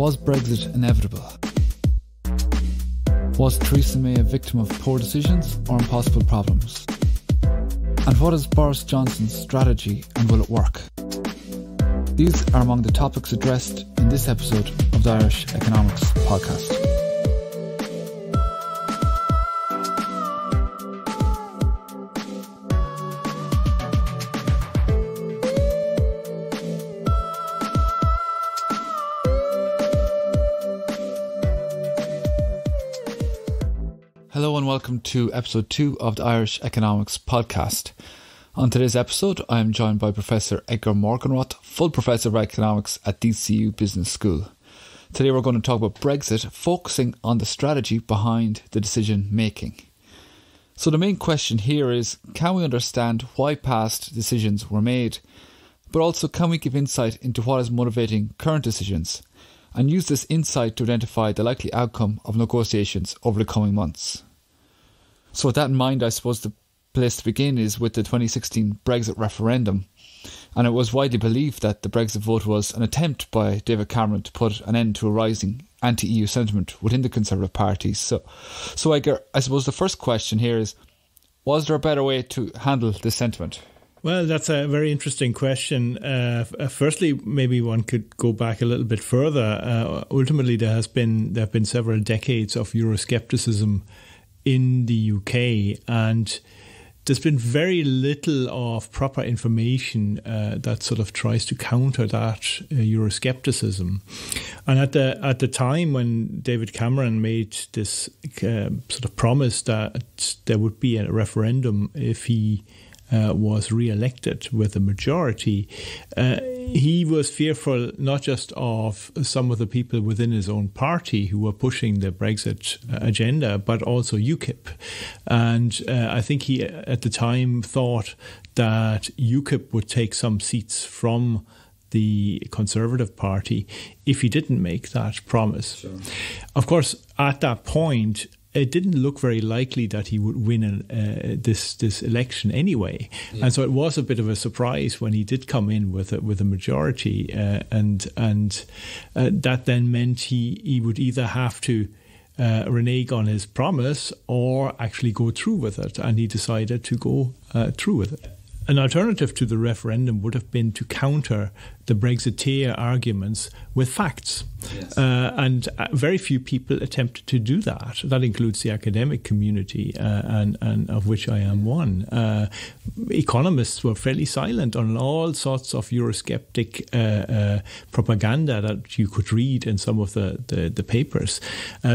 Was Brexit inevitable? Was Theresa May a victim of poor decisions or impossible problems? And what is Boris Johnson's strategy and will it work? These are among the topics addressed in this episode of the Irish Economics Podcast. Welcome to episode two of the Irish Economics Podcast. On today's episode, I am joined by Professor Edgar Morgenroth, full professor of economics at DCU Business School. Today, we're going to talk about Brexit, focusing on the strategy behind the decision making. So, the main question here is can we understand why past decisions were made, but also can we give insight into what is motivating current decisions? and use this insight to identify the likely outcome of negotiations over the coming months. So, with that in mind, I suppose the place to begin is with the 2016 Brexit referendum. And it was widely believed that the Brexit vote was an attempt by David Cameron to put an end to a rising anti EU sentiment within the Conservative parties. So, so I, I suppose the first question here is was there a better way to handle this sentiment? Well, that's a very interesting question. Uh, firstly, maybe one could go back a little bit further. Uh, ultimately, there has been there have been several decades of Euroscepticism in the UK, and there's been very little of proper information uh, that sort of tries to counter that uh, Euroscepticism. And at the at the time when David Cameron made this uh, sort of promise that there would be a referendum if he uh, was re-elected with a majority, uh, he was fearful not just of some of the people within his own party who were pushing the Brexit agenda, but also UKIP. And uh, I think he, at the time, thought that UKIP would take some seats from the Conservative Party if he didn't make that promise. Sure. Of course, at that point, it didn't look very likely that he would win an, uh, this this election anyway, yeah. and so it was a bit of a surprise when he did come in with a, with a majority, uh, and and uh, that then meant he he would either have to. Uh, renege on his promise or actually go through with it, and he decided to go uh, through with it. An alternative to the referendum would have been to counter the Brexiteer arguments with facts. Yes. Uh, and uh, very few people attempted to do that. That includes the academic community, uh, and, and of which I am one. Uh, economists were fairly silent on all sorts of Eurosceptic uh, uh, propaganda that you could read in some of the, the, the papers.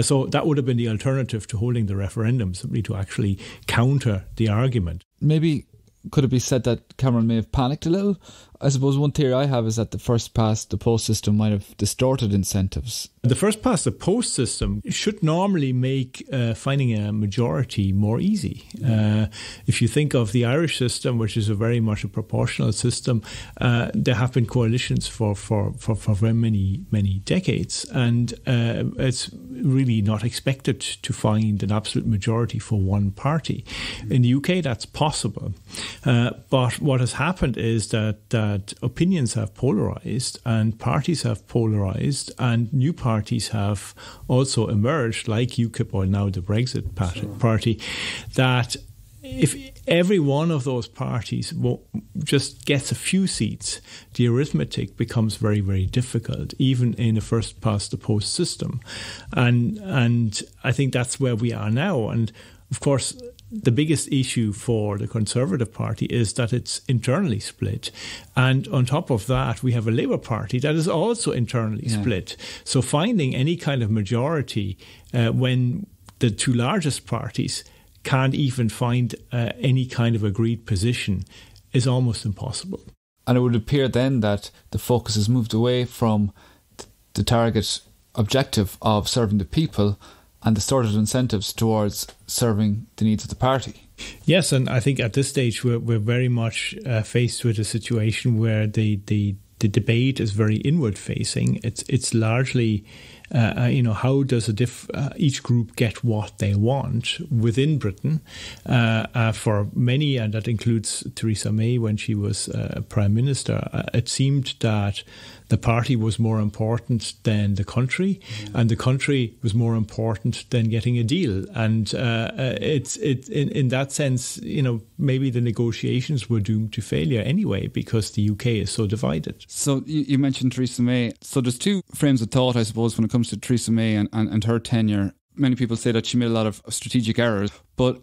so that would have been the alternative to holding the referendum, simply to actually counter the argument. Maybe could it be said that Cameron may have panicked a little? I suppose one theory I have is that the first past the post system might have distorted incentives. The first past the post system should normally make uh, finding a majority more easy. Uh, if you think of the Irish system, which is a very much a proportional system, uh, there have been coalitions for, for, for, for very many, many decades. And uh, it's really not expected to find an absolute majority for one party. In the UK, that's possible. Uh, but what has happened is that, that opinions have polarized and parties have polarized and new parties have also emerged, like UKIP or now the Brexit party, sure. party that if every one of those parties just gets a few seats, the arithmetic becomes very, very difficult, even in a first past the post system. And and I think that's where we are now. And of course, the biggest issue for the Conservative Party is that it's internally split. And on top of that, we have a Labour Party that is also internally yeah. split. So finding any kind of majority uh, when the two largest parties can't even find uh, any kind of agreed position is almost impossible. And it would appear then that the focus has moved away from the target objective of serving the people and the distorted incentives towards serving the needs of the party. Yes, and I think at this stage we're, we're very much uh, faced with a situation where the, the, the debate is very inward facing. It's, it's largely uh, uh, you know, how does a diff- uh, each group get what they want within Britain? Uh, uh, for many, and that includes Theresa May when she was uh, prime minister, it seemed that the party was more important than the country, mm. and the country was more important than getting a deal. And uh, uh it's it in, in that sense, you know, maybe the negotiations were doomed to failure anyway because the UK is so divided. So you, you mentioned Theresa May. So there's two frames of thought, I suppose, when it comes to Theresa May and, and, and her tenure. Many people say that she made a lot of strategic errors, but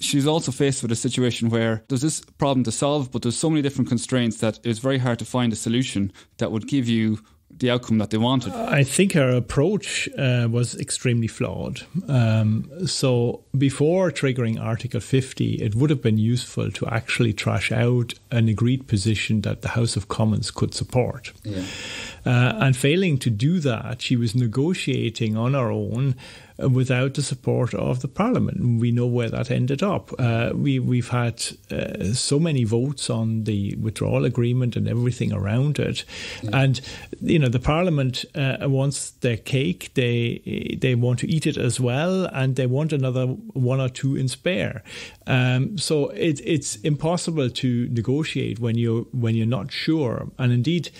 she's also faced with a situation where there's this problem to solve, but there's so many different constraints that it's very hard to find a solution that would give you the outcome that they wanted. I think her approach uh, was extremely flawed. Um, so before triggering Article 50, it would have been useful to actually trash out an agreed position that the House of Commons could support. Yeah. Uh, and failing to do that, she was negotiating on her own without the support of the parliament. We know where that ended up. Uh, we we've had uh, so many votes on the withdrawal agreement and everything around it, yeah. and you know the parliament uh, wants their cake. They they want to eat it as well, and they want another one or two in spare. Um, so it, it's impossible to negotiate when you when you're not sure, and indeed.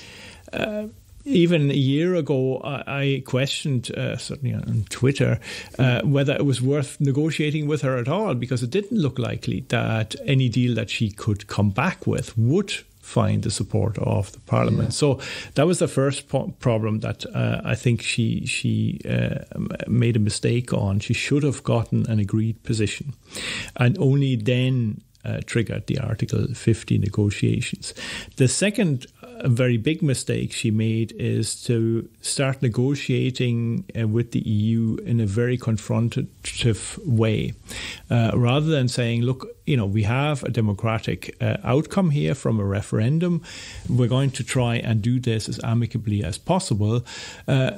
Uh, even a year ago, I, questioned, uh, certainly on Twitter, uh, whether it was worth negotiating with her at all because it didn't look likely that any deal that she could come back with would find the support of the parliament. Yeah. So that was the first po- problem that uh, I think she she uh, made a mistake on. She should have gotten an agreed position, and only then uh, triggered the Article 50 negotiations. The second uh, very big mistake she made is to start negotiating uh, with the EU in a very confrontative way. Uh, rather than saying, look, you know, we have a democratic uh, outcome here from a referendum. We're going to try and do this as amicably as possible. Uh,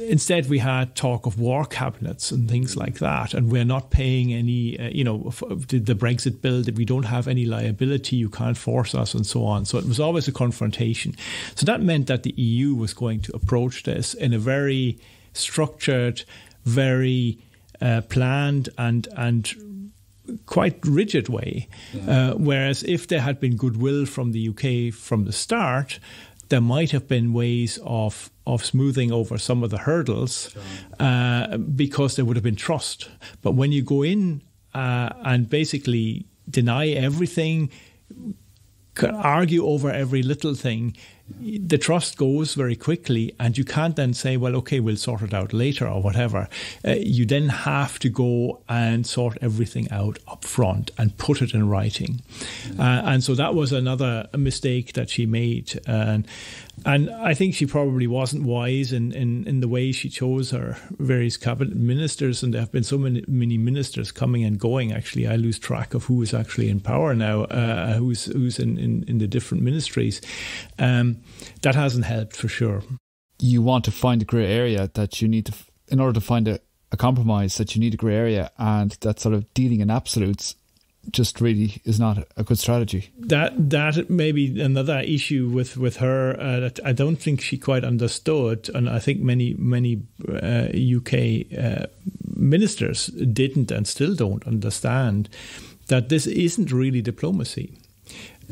instead, we had talk of war cabinets and things like that, and we're not paying any, uh, you know, the, the Brexit bill that we don't have any liability, you can't force us, and so on. So it was always a confrontation. So that meant that the EU was going to approach this in a very structured, very uh, planned and and quite rigid way. Yeah. Uh, whereas if there had been goodwill from the UK from the start, there might have been ways of of smoothing over some of the hurdles sure. uh, because there would have been trust. But when you go in uh, and basically deny everything, argue over every little thing, the trust goes very quickly, and you can't then say, well, okay, we'll sort it out later or whatever. Uh, you then have to go and sort everything out up front and put it in writing. Mm-hmm. Uh, and so that was another mistake that she made. And and I think she probably wasn't wise in, in, in the way she chose her various cabinet ministers. And there have been so many, many ministers coming and going. Actually, I lose track of who is actually in power now, uh, who's who's in, in, in the different ministries. Um, that hasn't helped for sure. You want to find a grey area that you need to, in order to find a, a compromise, that you need a grey area, and that sort of dealing in absolutes just really is not a good strategy. That that may be another issue with with her uh, that I don't think she quite understood, and I think many many uh, UK uh, ministers didn't and still don't understand that this isn't really diplomacy.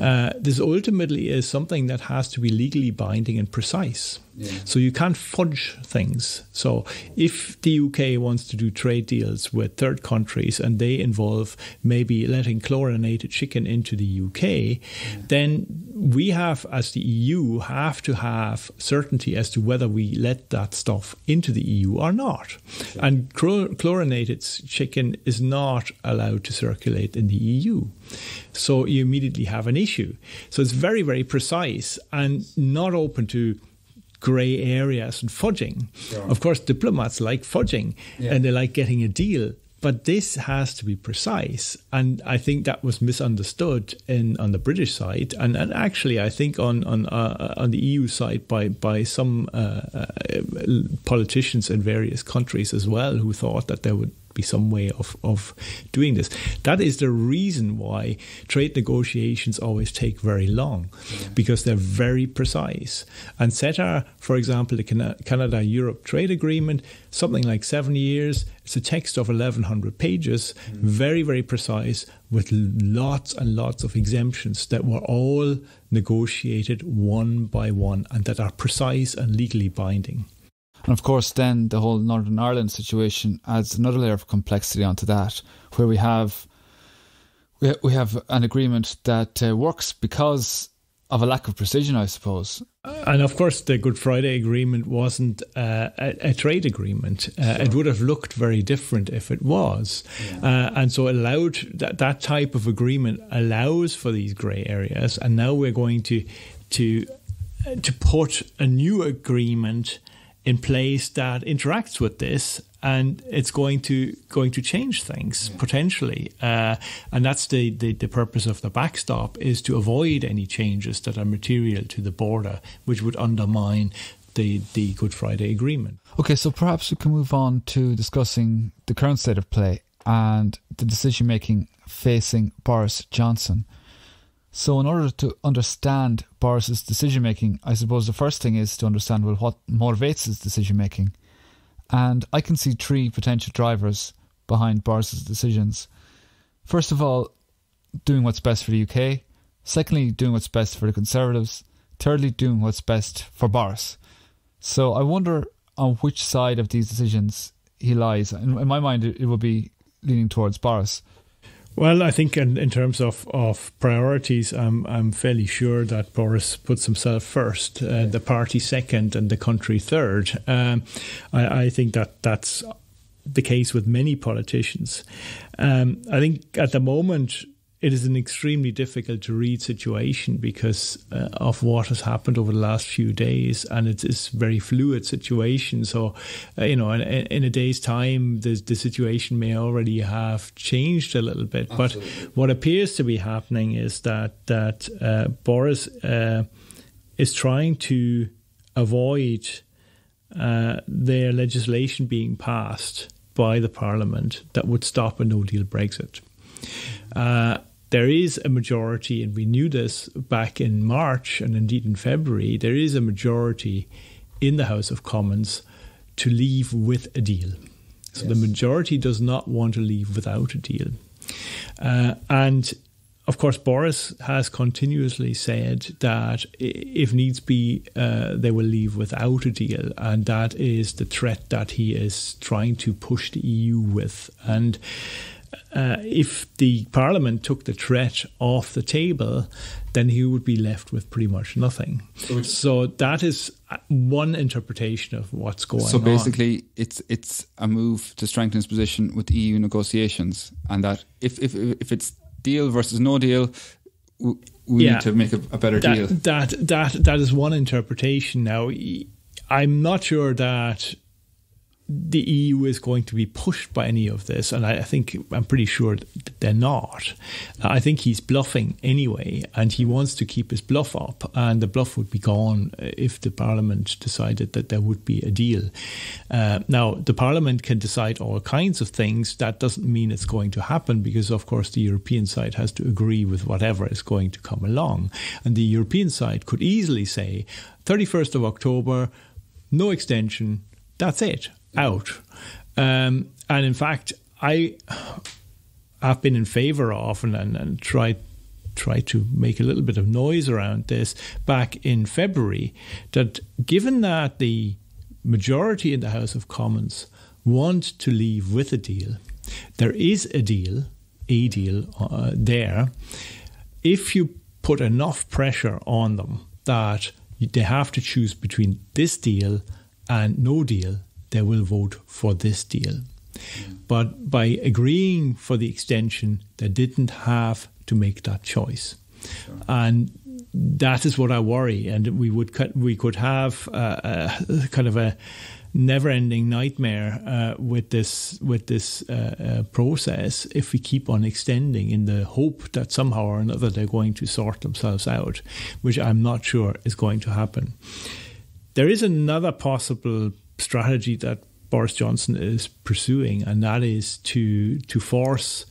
Uh, this ultimately is something that has to be legally binding and precise. Yeah. So you can't fudge things. So if the UK wants to do trade deals with third countries and they involve maybe letting chlorinated chicken into the UK, yeah. then we have, as the EU, have to have certainty as to whether we let that stuff into the EU or not. Sure. And chlorinated chicken is not allowed to circulate in the EU. So you immediately have an issue. So it's very, very precise and not open to grey areas and fudging. Sure. Of course, diplomats like fudging yeah. and they like getting a deal. But this has to be precise, and I think that was misunderstood in on the British side, and, and actually I think on on uh, on the EU side by by some uh, uh, politicians in various countries as well, who thought that there would be some way of, of doing this. That is the reason why trade negotiations always take very long, yeah. because they're very precise. And CETA, for example, the Canada Europe trade agreement, something like seven years. It's a text of 1,100 pages, mm. very, very precise, with lots and lots of exemptions that were all negotiated one by one and that are precise and legally binding. And of course, then the whole Northern Ireland situation adds another layer of complexity onto that, where we have we, we have an agreement that uh, works because of a lack of precision, I suppose. And of course, the Good Friday Agreement wasn't uh, a, a, trade agreement. Uh, sure. It would have looked very different if it was. Yeah. Uh, and so allowed that, that type of agreement allows for these grey areas. And now we're going to to to put a new agreement in place that interacts with this and it's going to going to change things yeah. potentially uh, and that's the, the, the purpose of the backstop is to avoid any changes that are material to the border which would undermine the the Good Friday Agreement. Okay, so perhaps we can move on to discussing the current state of play and the decision making facing Boris Johnson. So, in order to understand Boris's decision making, I suppose the first thing is to understand well what motivates his decision making. And I can see three potential drivers behind Boris's decisions. First of all, doing what's best for the UK. Secondly, doing what's best for the Conservatives. Thirdly, doing what's best for Boris. So I wonder on which side of these decisions he lies. In, in my mind, it, it will be leaning towards Boris. Well, I think in, in terms of, of priorities, I'm I'm fairly sure that Boris puts himself first, uh, the party second, and the country third. Um, I, I think that that's the case with many politicians. Um, I think at the moment it is an extremely difficult to read situation because uh, of what has happened over the last few days, and it's, it's a very fluid situation. So, uh, you know, in, in, a day's time, the, the situation may already have changed a little bit. Absolutely. But what appears to be happening is that that uh, Boris uh, is trying to avoid uh, their legislation being passed by the Parliament that would stop a No Deal Brexit. Uh, there is a majority, and we knew this back in March and indeed in February, there is a majority in the House of Commons to leave with a deal. So yes. the majority does not want to leave without a deal. Uh, and of course, Boris has continuously said that if needs be, uh, they will leave without a deal. And that is the threat that he is trying to push the EU with. And uh, if the Parliament took the threat off the table, then he would be left with pretty much nothing. So, so that is one interpretation of what's going on. So basically, on. it's it's a move to strengthen his position with EU negotiations, and that if if if it's deal versus no deal, we yeah, need to make a, a better that, deal. That that that is one interpretation. Now, I'm not sure that the EU is going to be pushed by any of this, and I, think I'm pretty sure they're not. I think he's bluffing anyway, and he wants to keep his bluff up, and the bluff would be gone if the Parliament decided that there would be a deal. Uh, now, the Parliament can decide all kinds of things. That doesn't mean it's going to happen, because of course the European side has to agree with whatever is going to come along, and the European side could easily say, 31st of October, no extension. That's it out. Um, and in fact, I have been in favour of and, and, and tried try to make a little bit of noise around this back in February that given that the majority in the House of Commons want to leave with a deal, there is a deal, a deal uh, there. If you put enough pressure on them that they have to choose between this deal and no deal, they will vote for this deal. But by agreeing for the extension, they didn't have to make that choice. Sure. And that is what I worry. And we would cut, we could have a, a kind of a never-ending nightmare uh, with this with this uh, uh, process if we keep on extending in the hope that somehow or another they're going to sort themselves out, which I'm not sure is going to happen. There is another possible strategy that Boris Johnson is pursuing, and that is to to force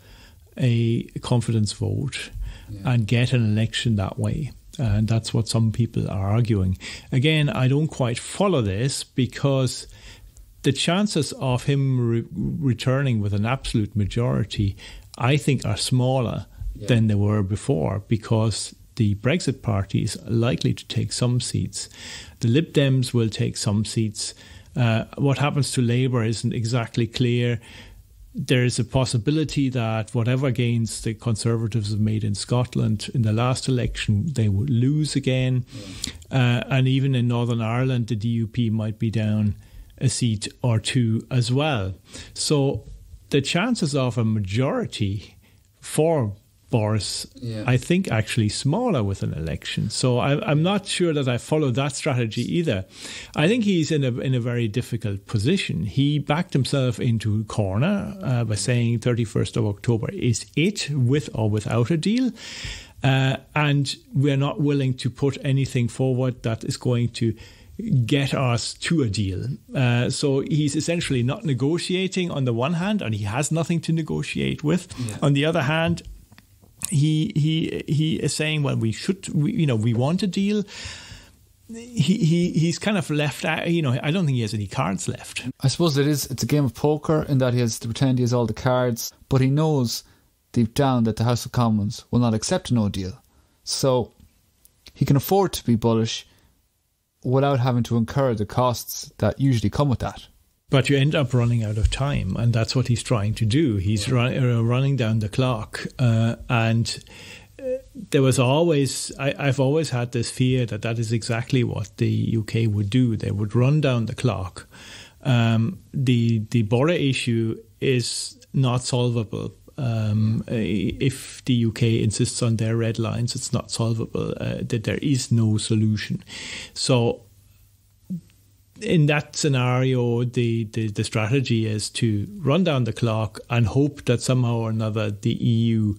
a confidence vote yeah. and get an election that way. And that's what some people are arguing. Again, I don't quite follow this because the chances of him re- returning with an absolute majority, I think, are smaller yeah. than they were before because the Brexit party is likely to take some seats. The Lib Dems will take some seats. Uh, what happens to Labour isn't exactly clear. There is a possibility that whatever gains the Conservatives have made in Scotland in the last election, they would lose again. Yeah. Uh, and even in Northern Ireland, the DUP might be down a seat or two as well. So the chances of a majority for Boris, yeah. I think, actually smaller with an election. So I, am not sure that I follow that strategy either. I think he's in a in a very difficult position. He backed himself into a corner uh, by saying 31st of October is it, with or without a deal. Uh, and we're not willing to put anything forward that is going to get us to a deal. Uh, so he's essentially not negotiating on the one hand, and he has nothing to negotiate with. Yeah. On the other hand, he he he is saying, well, we should, we, you know, we want a deal. He, he he's kind of left out. You know, I don't think he has any cards left. I suppose it is. It's a game of poker in that he has to pretend he has all the cards, but he knows deep down that the House of Commons will not accept no deal. So he can afford to be bullish without having to incur the costs that usually come with that. But you end up running out of time, and that's what he's trying to do. He's run, uh, running down the clock, uh, and uh, there was always I, have always had this fear that that is exactly what the UK would do. They would run down the clock. Um, the the border issue is not solvable um, if the UK insists on their red lines, it's not solvable. Uh, that there is no solution. So, in that scenario, the, the, the strategy is to run down the clock and hope that somehow or another the EU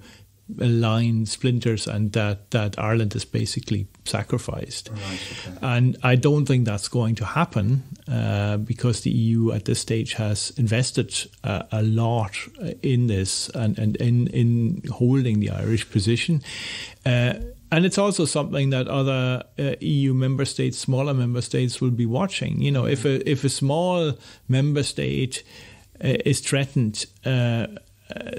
line splinters and that, that Ireland is basically sacrificed. Right, okay. And I don't think that's going to happen uh, because the EU at this stage has invested uh, a lot in this and, and in, in holding the Irish position. Uh, and it's also something that other uh, EU member states, smaller member states, will be watching. You know, if a if a small member state uh, is threatened uh,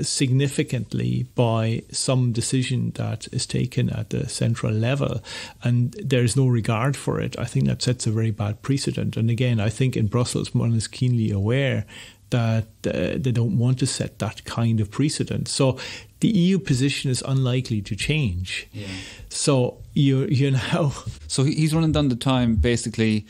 significantly by some decision that is taken at the central level and there is no regard for it, I think that sets a very bad precedent. And again, I think in Brussels, one is keenly aware that uh, they don't want to set that kind of precedent. So the EU position is unlikely to change. Yeah. So you you know. So he's running down the time basically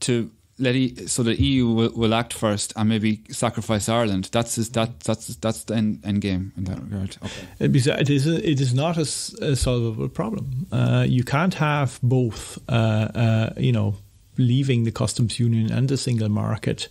to let e, so the EU will, will, act first and maybe sacrifice Ireland. That's his, that that's that's the end, end game in that regard. Okay. It is a, it is not a, a solvable problem. Uh, you can't have both. Uh, uh, you know, leaving the customs union and the single market,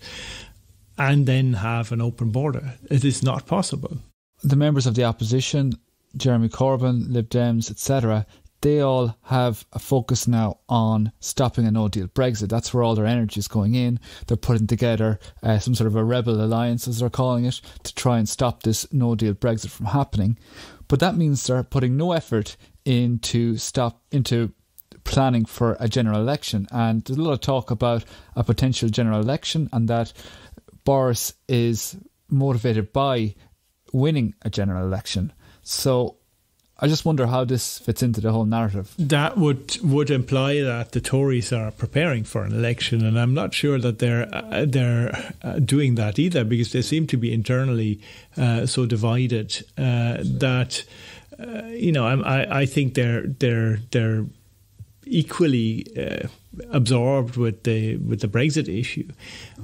and then have an open border. It is not possible. The members of the opposition, Jeremy Corbyn, Lib Dems, etc., they all have a focus now on stopping a no deal Brexit. That's where all their energy is going in. They're putting together uh, some sort of a rebel alliance, as they're calling it, to try and stop this no deal Brexit from happening. But that means they're putting no effort into stop into planning for a general election. And there's a lot of talk about a potential general election and that Boris is motivated by winning a general election. So I just wonder how this fits into the whole narrative. That would would imply that the Tories are preparing for an election, and I'm not sure that they're uh, they're uh, doing that either, because they seem to be internally uh, so divided uh, that uh, you know I I think they're they're they're equally uh, absorbed with the with the Brexit issue.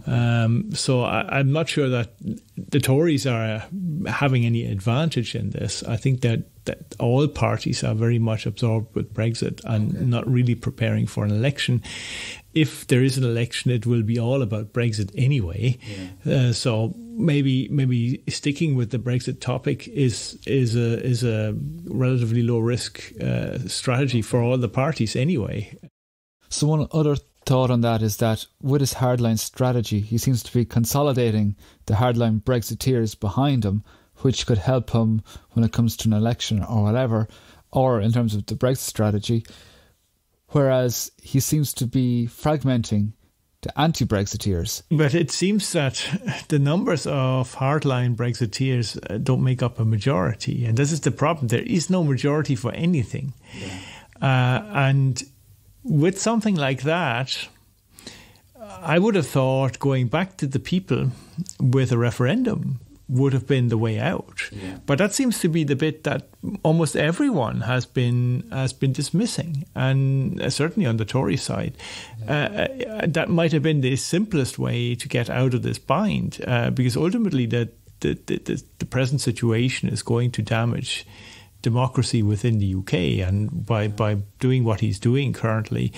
Um, so I, am not sure that the Tories are having any advantage in this. I think that, that all parties are very much absorbed with Brexit and okay. not really preparing for an election. If there is an election, it will be all about Brexit anyway. Yeah. Uh, so maybe maybe sticking with the Brexit topic is is a is a relatively low risk uh, strategy for all the parties anyway. So one other thought on that is that with his hardline strategy, he seems to be consolidating the hardline Brexiteers behind him, which could help him when it comes to an election or whatever, or in terms of the Brexit strategy. Whereas he seems to be fragmenting the anti Brexiteers. But it seems that the numbers of hardline Brexiteers uh, don't make up a majority. And this is the problem. There is no majority for anything. Yeah. Uh, and with something like that, I would have thought going back to the people with a referendum would have been the way out. Yeah. But that seems to be the bit that almost everyone has been has been dismissing, and uh, certainly on the Tory side, yeah. uh, uh that might have been the simplest way to get out of this bind, uh, because ultimately the the, the the present situation is going to damage democracy within the UK, and by by doing what he's doing currently,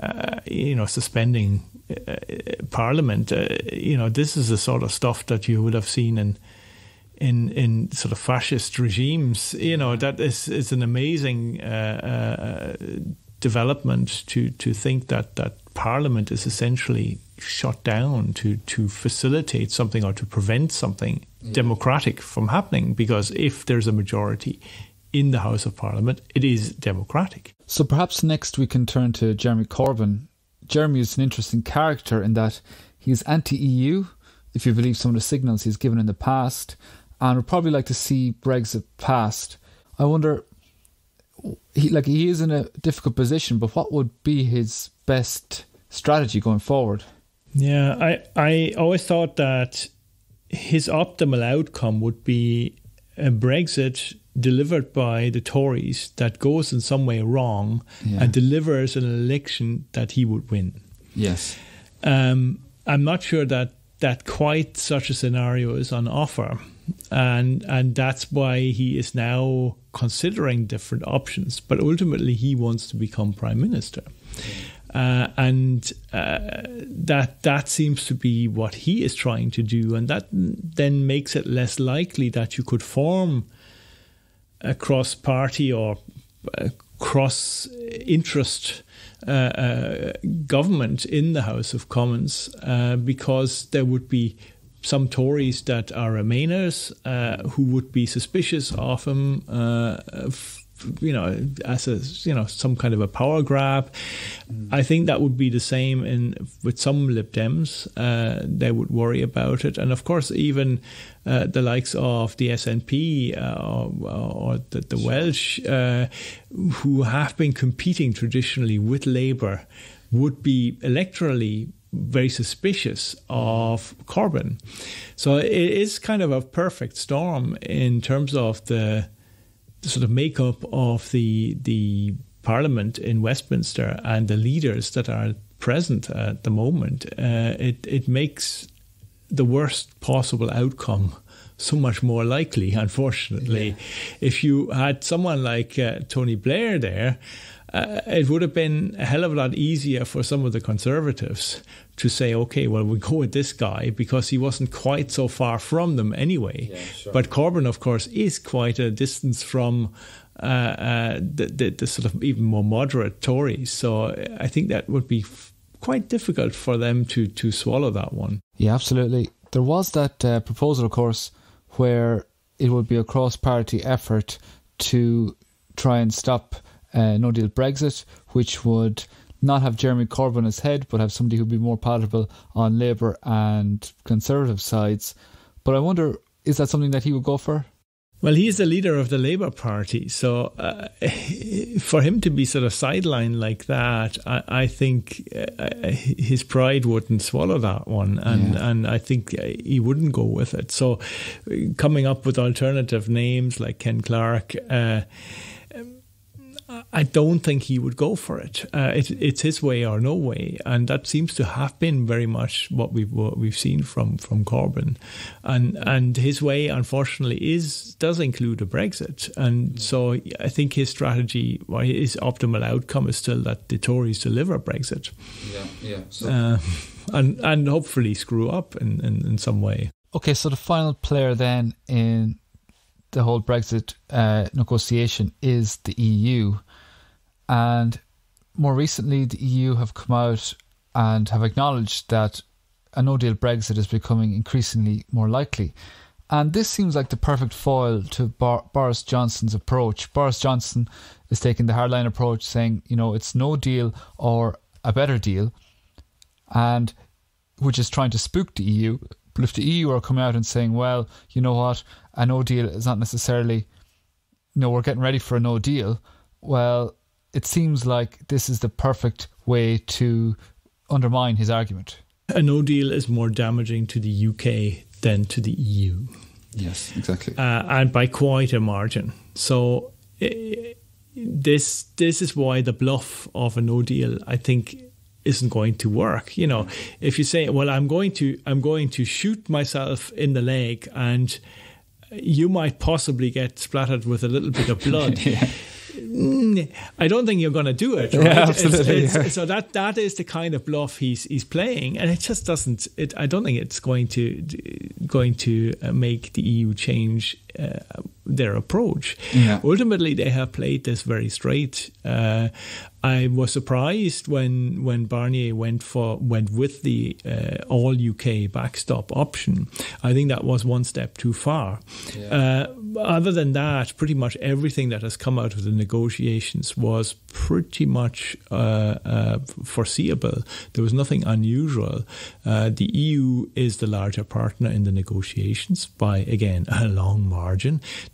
uh, you know, suspending Parliament, uh, you know, this is the sort of stuff that you would have seen in in in sort of fascist regimes. You know, that is is an amazing uh, uh, development to to think that that Parliament is essentially shut down to to facilitate something or to prevent something yeah. democratic from happening. Because if there's a majority in the House of Parliament, it is democratic. So perhaps next we can turn to Jeremy Corbyn. Jeremy is an interesting character in that he's anti-EU, if you believe some of the signals he's given in the past, and would probably like to see Brexit passed. I wonder, he like he is in a difficult position, but what would be his best strategy going forward? Yeah, I I always thought that his optimal outcome would be a Brexit delivered by the Tories that goes in some way wrong yeah. and delivers an election that he would win. Yes. Um, I'm not sure that that quite such a scenario is on offer and and that's why he is now considering different options. But ultimately, he wants to become prime minister. Uh, and uh, that that seems to be what he is trying to do, and that then makes it less likely that you could form a cross-party or cross-interest uh, uh, government in the House of Commons, uh, because there would be some Tories that are Remainers uh, who would be suspicious of him. Uh, you know, as a you know some kind of a power grab. Mm. I think that would be the same in with some Lib Dems. Uh, they would worry about it, and of course, even uh, the likes of the SNP uh, or, or, the, the Welsh, uh, who have been competing traditionally with Labour, would be electorally very suspicious of Corbyn. So it is kind of a perfect storm in terms of the sort of makeup of the the Parliament in Westminster and the leaders that are present at the moment. Uh, it it makes the worst possible outcome so much more likely. Unfortunately, yeah. if you had someone like uh, Tony Blair there uh, it would have been a hell of a lot easier for some of the conservatives to say, okay, well, we go with this guy because he wasn't quite so far from them anyway. Yeah, sure. But Corbyn, of course, is quite a distance from uh, uh, the, the, the, sort of even more moderate Tories. So I think that would be f- quite difficult for them to, to swallow that one. Yeah, absolutely. There was that uh, proposal, of course, where it would be a cross party effort to try and stop uh, no deal Brexit, which would not have Jeremy Corbyn as head, but have somebody who'd be more palatable on Labour and Conservative sides. But I wonder, is that something that he would go for? Well, he's the leader of the Labour Party, so uh, for him to be sort of sidelined like that, I, I think uh, his pride wouldn't swallow that one, and yeah. and I think he wouldn't go with it. So, coming up with alternative names like Ken Clarke. Uh, I don't think he would go for it. Uh, it. It's his way or no way, and that seems to have been very much what we've what we've seen from from Corbyn, and and his way, unfortunately, is does include a Brexit, and so I think his strategy, well, his optimal outcome is still that the Tories deliver Brexit, yeah, yeah, so. uh, and and hopefully screw up in, in in some way. Okay, so the final player then in the whole Brexit uh, negotiation is the EU. And more recently, the EU have come out and have acknowledged that a no deal Brexit is becoming increasingly more likely. And this seems like the perfect foil to Bar- Boris Johnson's approach. Boris Johnson is taking the hardline approach, saying, you know, it's no deal or a better deal, and which is trying to spook the EU. But if the EU are coming out and saying, well, you know what, a no deal is not necessarily, you know, we're getting ready for a no deal, well, it seems like this is the perfect way to undermine his argument. A no deal is more damaging to the UK than to the EU. Yes, exactly. Uh, and by quite a margin. So uh, this this is why the bluff of a no deal, I think, isn't going to work. You know, if you say, "Well, I'm going to I'm going to shoot myself in the leg," and you might possibly get splattered with a little bit of blood. yeah. Mm, I don't think you're going to do it. Right? Yeah, absolutely. It's, it's, so that that is the kind of bluff he's he's playing, and it just doesn't. It, I don't think it's going to going to uh, make the EU change uh, their approach. Yeah. Ultimately, they have played this very straight. Uh, I was surprised when when Barnier went for went with the uh, all UK backstop option. I think that was one step too far. Yeah. Uh, other than that, pretty much everything that has come out of the negotiations was pretty much uh, uh foreseeable. There was nothing unusual. Uh, the EU is the larger partner in the negotiations by again a long margin.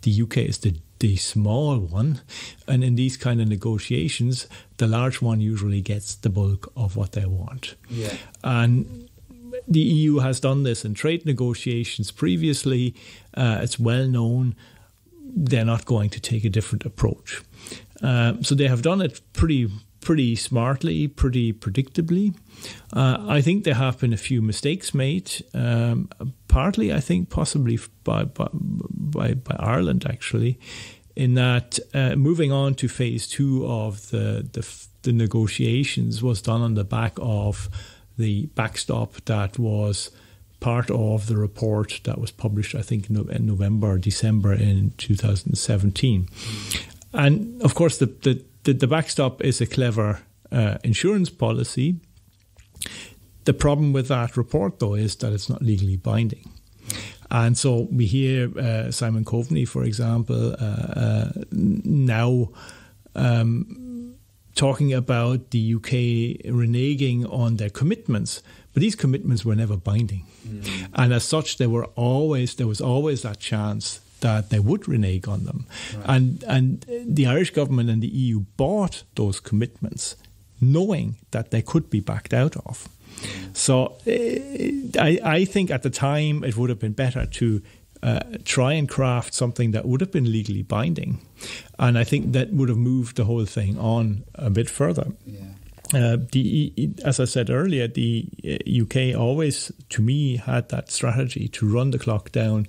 The UK is the the small one. And in these kind of negotiations, the large one usually gets the bulk of what they want. Yeah. And the EU has done this in trade negotiations previously. Uh, it's well known they're not going to take a different approach. Uh, so they have done it pretty pretty smartly, pretty predictably. Uh, I think there have been a few mistakes made, um, partly, I think, possibly by, by, by, by Ireland, actually, in that uh, moving on to phase two of the, the, the negotiations was done on the back of the backstop that was part of the report that was published, I think, in November or December in 2017. And of course, the, the, the, backstop is a clever uh, insurance policy. The problem with that report, though, is that it's not legally binding. And so we hear uh, Simon Coveney, for example, uh, uh, now um, talking about the UK reneging on their commitments, but these commitments were never binding, mm. and as such, there were always there was always that chance that they would renege on them, right. and and the Irish government and the EU bought those commitments, knowing that they could be backed out of. So uh, I, I think at the time it would have been better to uh, try and craft something that would have been legally binding. And I think that would have moved the whole thing on a bit further. Yeah. Uh, the, as I said earlier, the UK uh, always, to me, had that strategy to run the clock down,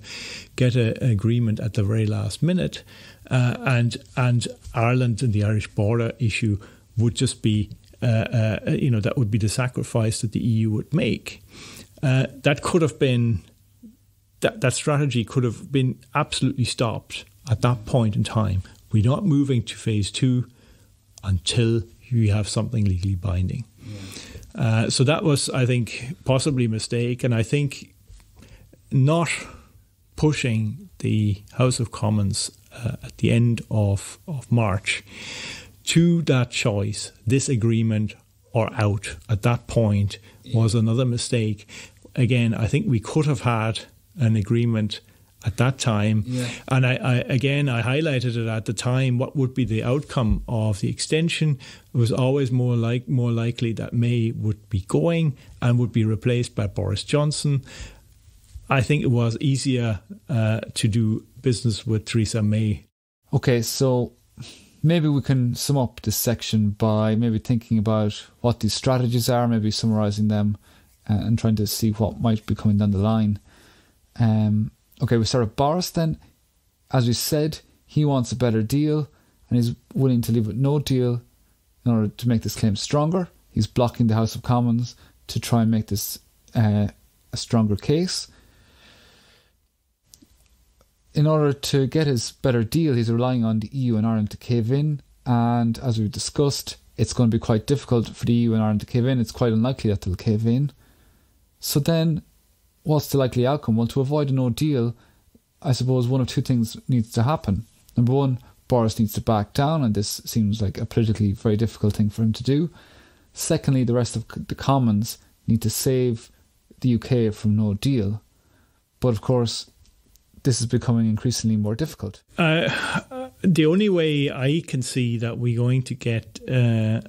get an agreement at the very last minute, uh, and and Ireland and the Irish border issue would just be uh, uh, you know, that would be the sacrifice that the EU would make. Uh, that could have been that that strategy could have been absolutely stopped at that point in time. We're not moving to phase two until you have something legally binding. Yeah. Uh, so that was, I think, possibly a mistake, and I think not pushing the House of Commons uh, at the end of, of March to that choice, this agreement or out at that point was another mistake. Again, I think we could have had an agreement at that time. Yeah. And I, I, again I highlighted it at the time what would be the outcome of the extension. It was always more like more likely that May would be going and would be replaced by Boris Johnson. I think it was easier uh, to do business with Theresa May. Okay, so maybe we can sum up this section by maybe thinking about what these strategies are, maybe summarizing them uh, and trying to see what might be coming down the line. Um, okay, we start with Boris then. As we said, he wants a better deal and he's willing to leave with no deal in order to make this claim stronger. He's blocking the House of Commons to try and make this uh, a stronger case in order to get his better deal, he's relying on the EU and Ireland to cave in. And as we've discussed, it's going to be quite difficult for the EU and Ireland to cave in. It's quite unlikely that they'll cave in. So then, what's the likely outcome? Well, to avoid a no deal, I suppose one of two things needs to happen. Number one, Boris needs to back down, and this seems like a politically very difficult thing for him to do. Secondly, the rest of the Commons need to save the UK from no deal. But of course, this is becoming increasingly more difficult. Uh, the only way I can see that we're going to get uh,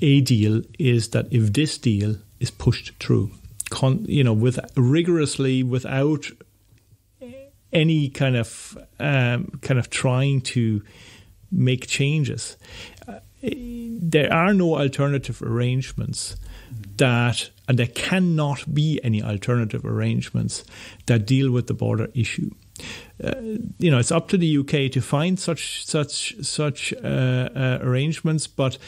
a deal is that if this deal is pushed through, con- you know, with rigorously without any kind of um, kind of trying to make changes. Uh, there are no alternative arrangements that, and there cannot be any alternative arrangements that deal with the border issue. Uh, you know, it's up to the UK to find such such such uh, uh, arrangements, but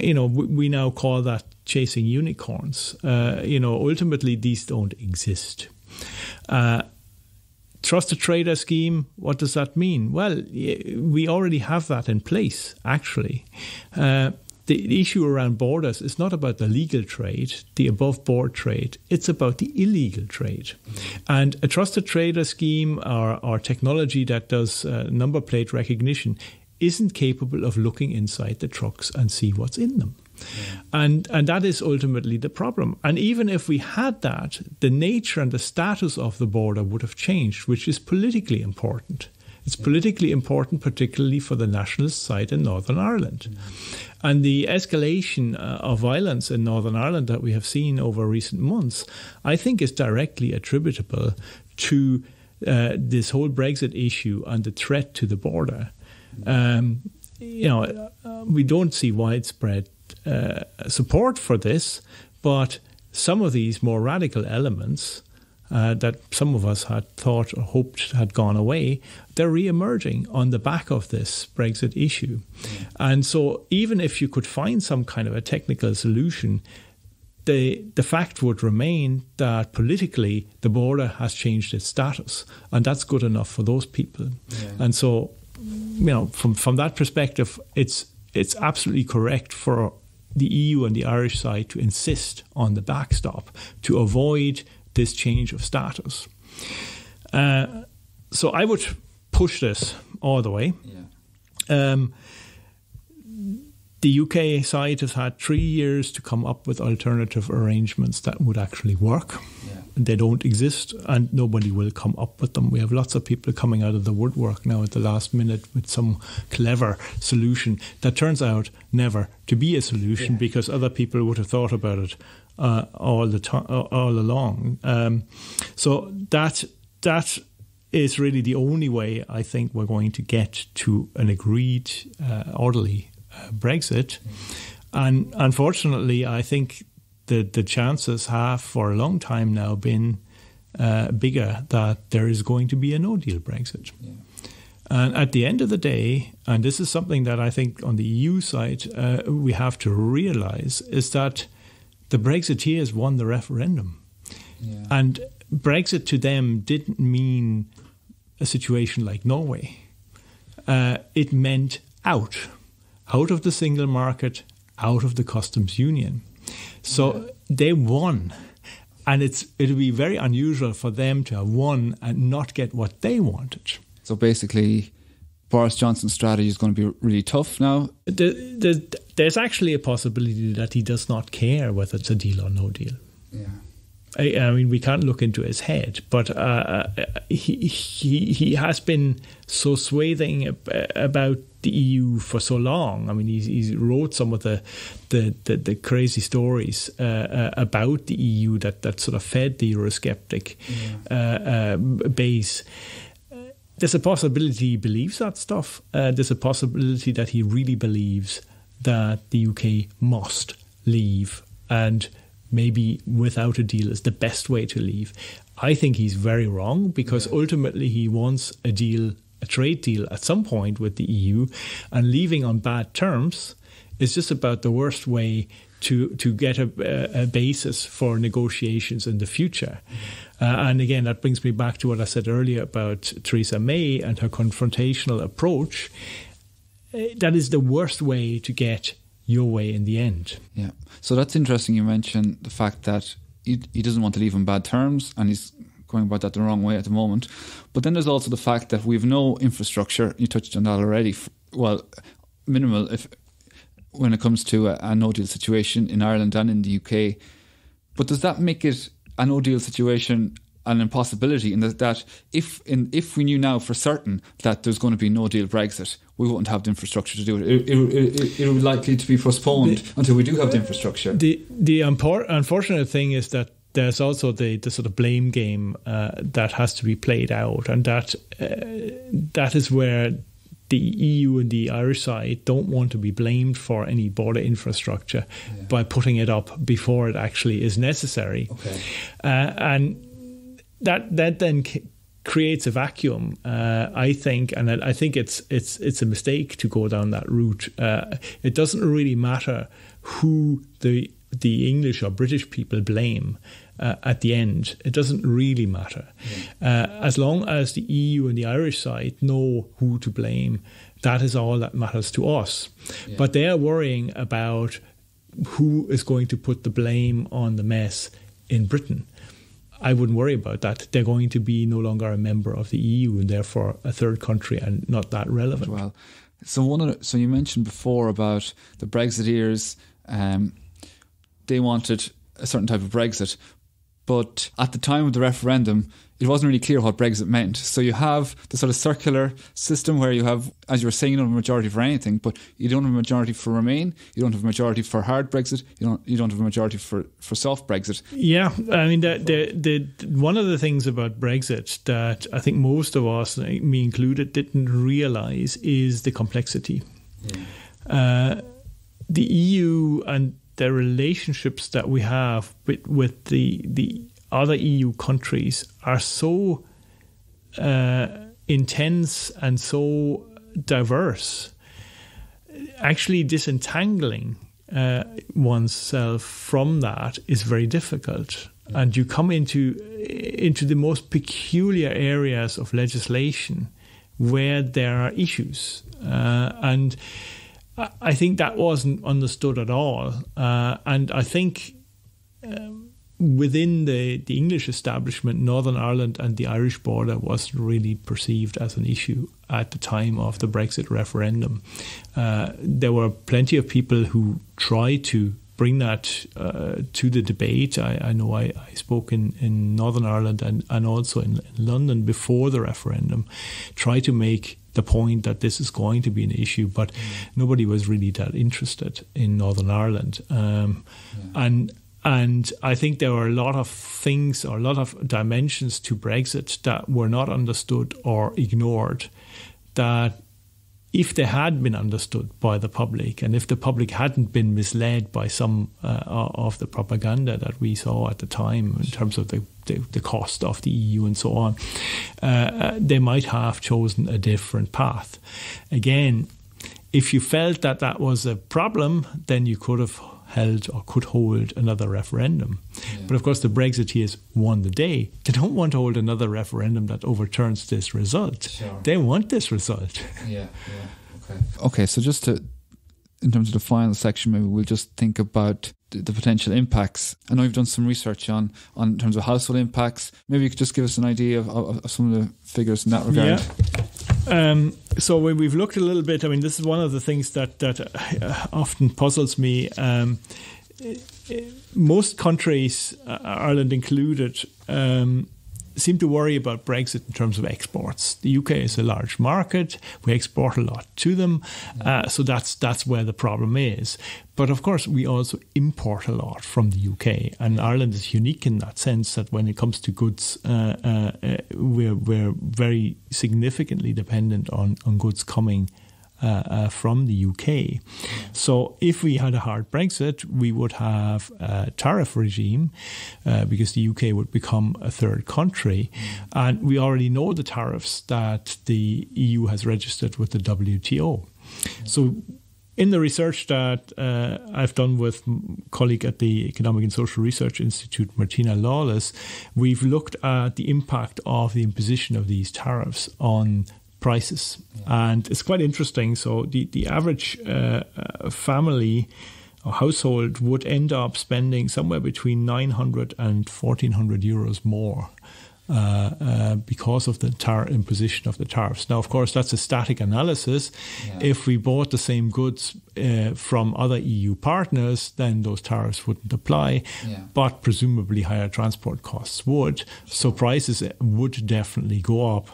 you know, we, we, now call that chasing unicorns. Uh, you know, ultimately these don't exist. Uh, trusted trader scheme, what does that mean? Well, we already have that in place, actually. The issue around borders is not about the legal trade, the above board trade, it's about the illegal trade. And a trusted trader scheme or, or technology that does uh, number plate recognition isn't capable of looking inside the trucks and see what's in them. Yeah. And and that is ultimately the problem. And even if we had that, the nature and the status of the border would have changed, which is politically important. It's politically important, particularly for the nationalist side in Northern Ireland. Mm. And the escalation uh, of violence in Northern Ireland that we have seen over recent months, I think, is directly attributable to uh, this whole Brexit issue and the threat to the border. Um, you know, uh, we don't see widespread uh, support for this, but some of these more radical elements uh, that some of us had thought or hoped had gone away, they're re-emerging on the back of this Brexit issue. And so, even if you could find some kind of a technical solution, the the fact would remain that politically the border has changed its status, and that's good enough for those people. Yeah. And so, you know, from from that perspective, it's it's absolutely correct for the EU and the Irish side to insist on the backstop to avoid this change of status. Uh, so I would push this all the way. Yeah. Um, the UK side has had three years to come up with alternative arrangements that would actually work. Yeah. They don't exist, and nobody will come up with them. We have lots of people coming out of the woodwork now at the last minute with some clever solution that turns out never to be a solution yeah. because other people would have thought about it uh, all the time, all along. Um, so that that is really the only way I think we're going to get to an agreed, uh, orderly uh, Brexit. And unfortunately, I think the the chances have for a long time now been uh, bigger that there is going to be a no deal Brexit. Yeah. And at the end of the day, and this is something that I think on the EU side uh, we have to realize, is that the Brexiteers won the referendum. Yeah. And Brexit to them didn't mean a situation like Norway. Uh, it meant out, out of the single market, out of the customs union. So yeah. they won. And it's it'll be very unusual for them to have won and not get what they wanted. So basically, Boris Johnson's strategy is going to be really tough now. The, the, there's actually a possibility that he does not care whether it's a deal or no deal. Yeah. I, I mean, we can't look into his head, but uh, uh he, he he has been so swathing about the EU for so long. I mean, he, he wrote some of the the, the, the crazy stories uh, uh, about the EU that, that sort of fed the Eurosceptic yeah. Uh, uh, base there's a possibility he believes that stuff. Uh, there's a possibility that he really believes that the UK must leave and maybe without a deal is the best way to leave. I think he's very wrong because yeah. ultimately he wants a deal, a trade deal at some point with the EU, and leaving on bad terms is just about the worst way to to get a, a basis for negotiations in the future. Uh, and again, that brings me back to what I said earlier about Theresa May and her confrontational approach. that is the worst way to get your way in the end. Yeah. So that's interesting. You mentioned the fact that he, he doesn't want to leave on bad terms and he's going about that the wrong way at the moment. But then there's also the fact that we've no infrastructure. You touched on that already. Well, minimal if when it comes to a, a no deal situation in Ireland and in the UK. But does that make it a no deal situation an impossibility in that, that if in, if we knew now for certain that there's going to be no deal Brexit, we wouldn't have the infrastructure to do it. It, it, it, it would likely to be postponed the, until we do have the infrastructure. The the impor- unfortunate thing is that there's also the, the sort of blame game uh, that has to be played out, and that uh, that is where the EU and the Irish side don't want to be blamed for any border infrastructure yeah. by putting it up before it actually is necessary. Okay. Uh, and that that then c- creates a vacuum. Uh, I think, and I, I, think it's it's it's a mistake to go down that route. Uh, it doesn't really matter who the the English or British people blame. Uh, at the end, it doesn't really matter. Yeah. Uh, as long as the EU and the Irish side know who to blame, that is all that matters to us. Yeah. But they are worrying about who is going to put the blame on the mess in Britain. I wouldn't worry about that. They're going to be no longer a member of the EU and therefore a third country and not that relevant. Well, so one of the, so you mentioned before about the Brexiteers. Um, they wanted a certain type of Brexit, but at the time of the referendum, it wasn't really clear what Brexit meant. So you have the sort of circular system where you have, as you were saying, you don't have a majority for anything, but you don't have a majority for Remain, you don't have a majority for hard Brexit, you don't you don't have a majority for, for soft Brexit. Yeah, I mean, the, the, the, one of the things about Brexit that I think most of us, me included, didn't realise is the complexity. Yeah. Uh, the EU and the relationships that we have with, with the the other EU countries are so uh, intense and so diverse, actually disentangling uh, oneself from that is very difficult. And you come into into the most peculiar areas of legislation where there are issues, uh, and I think that wasn't understood at all. Uh, and I think. Um, within the, the English establishment, Northern Ireland and the Irish border wasn't really perceived as an issue at the time of the Brexit referendum. Uh, there were plenty of people who tried to bring that uh, to the debate. I, I know I, I, spoke in, in Northern Ireland and, and also in, in London before the referendum, try to make the point that this is going to be an issue, but nobody was really that interested in Northern Ireland. Um, yeah. And and I think there were a lot of things or a lot of dimensions to Brexit that were not understood or ignored. That if they had been understood by the public and if the public hadn't been misled by some uh, of the propaganda that we saw at the time in terms of the, the, the cost of the EU and so on, uh, uh, they might have chosen a different path. Again, if you felt that that was a problem, then you could have held or could hold another referendum. Yeah. But of course, the Brexiteers won the day. They don't want to hold another referendum that overturns this result. Sure. They want this result. Yeah, yeah. Okay. Okay, so just to, in terms of the final section, maybe we'll just think about the, the potential impacts. I know you've done some research on, on in terms of household impacts. Maybe you could just give us an idea of, of, of some of the figures in that regard. Yeah. Um, so when we've looked a little bit, I mean, this is one of the things that that uh, often puzzles me. Um, most countries, uh, Ireland included, um, seem to worry about Brexit in terms of exports. The UK is a large market; we export a lot to them, uh, so that's that's where the problem is. But of course, we also import a lot from the UK, and Ireland is unique in that sense that when it comes to goods, uh, uh, uh we're we're very significantly dependent on on goods coming uh, uh, from the UK. So if we had a hard Brexit, we would have a tariff regime uh, because the UK would become a third country. And we already know the tariffs that the EU has registered with the WTO. So in the research that uh, I've done with colleague at the Economic and Social Research Institute, Martina Lawless, we've looked at the impact of the imposition of these tariffs on prices. Yeah. And it's quite interesting. So the, the average uh, uh, family or household would end up spending somewhere between 900 and 1400 euros more uh, uh, because of the tar- imposition of the tariffs. Now, of course, that's a static analysis. Yeah. If we bought the same goods uh, from other EU partners, then those tariffs wouldn't apply, yeah. but presumably higher transport costs would. So prices would definitely go up.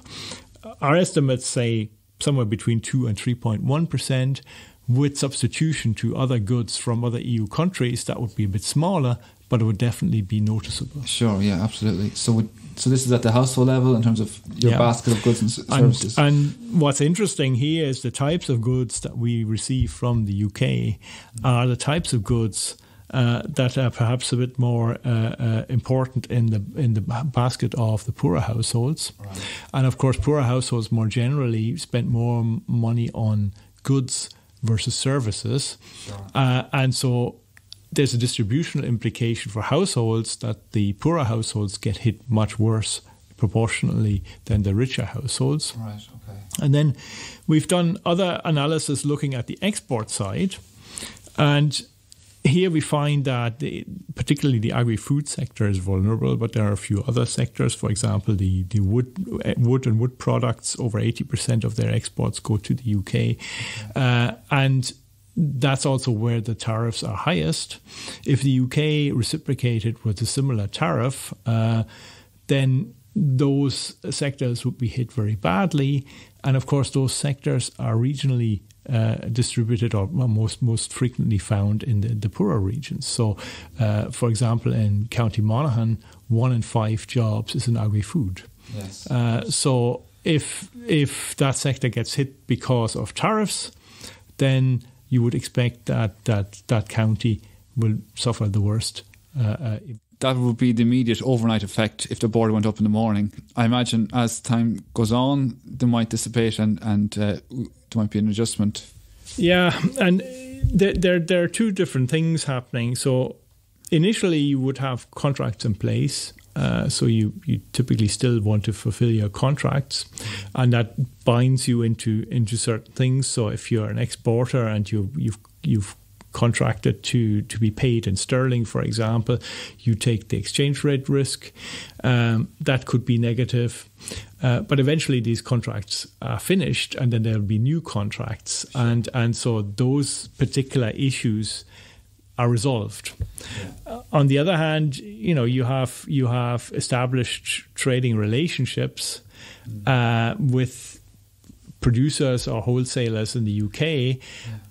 Our estimates say somewhere between 2 and 3.1 percent with substitution to other goods from other EU countries, that would be a bit smaller, but it would definitely be noticeable. Sure, yeah, absolutely. So, would, so this is at the household level in terms of your yeah. basket of goods and services. And, and, what's interesting here is the types of goods that we receive from the UK are the types of goods. Uh, that are perhaps a bit more uh, uh, important in the in the basket of the poorer households, right. and of course, poorer households more generally spend more money on goods versus services, sure. Uh, and so there's a distributional implication for households that the poorer households get hit much worse proportionally than the richer households. Right, okay. And then we've done other analysis looking at the export side. And here we find that the, particularly the agri-food sector is vulnerable, but there are a few other sectors. For example, the, the wood, eh, wood and wood products, over 80% of their exports go to the UK. Uh, and that's also where the tariffs are highest. If the UK reciprocated with a similar tariff, uh, then those sectors would be hit very badly. And of course, those sectors are regionally uh, distributed or most most frequently found in the, the poorer regions. So, uh, for example, in County Monaghan, one in five jobs is in agri-food. Yes. Uh, so, if if that sector gets hit because of tariffs, then you would expect that that that county will suffer the worst. Uh, uh, that would be the immediate overnight effect if the border went up in the morning. I imagine as time goes on, they might dissipate and and uh, might be an adjustment. Yeah, and there, there there are two different things happening. So initially, you would have contracts in place uh, so you, you typically still want to fulfill your contracts, and that binds you into into certain things. So if you're an exporter and you you've you've contracted to to be paid in sterling, for example, you take the exchange rate risk. Um, that could be negative, uh, but eventually these contracts are finished, and then there'll be new contracts, and and so those particular issues are resolved. Yeah. on the other hand, you know you have you have established trading relationships mm. uh, with producers or wholesalers in the UK, yeah.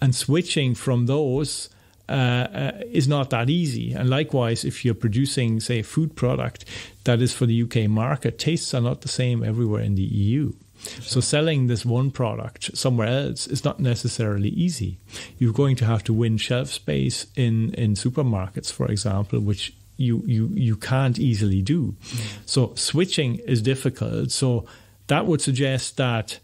and switching from those. Uh, uh, is not that easy. And likewise, if you're producing, say, a food product that is for the UK market, tastes are not the same everywhere in the EU. So selling this one product somewhere else is not necessarily easy. You're going to have to win shelf space in, in supermarkets, for example, which you, you, you can't easily do. Mm. So switching is difficult. So that would suggest that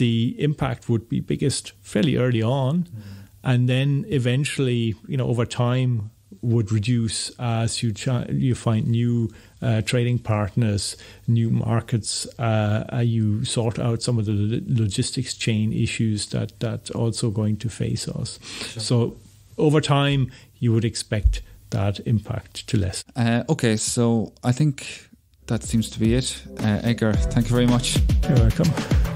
the impact would be biggest fairly early on. Mm. And then eventually, you know, over time, would reduce as you you find new uh, trading partners, new markets. Uh, uh, you sort out some of the logistics chain issues that that also going to face us. Sure. So over time, you would expect that impact to less. Uh, okay, so I think that seems to be it. Uh, Edgar, thank you very much. You're welcome.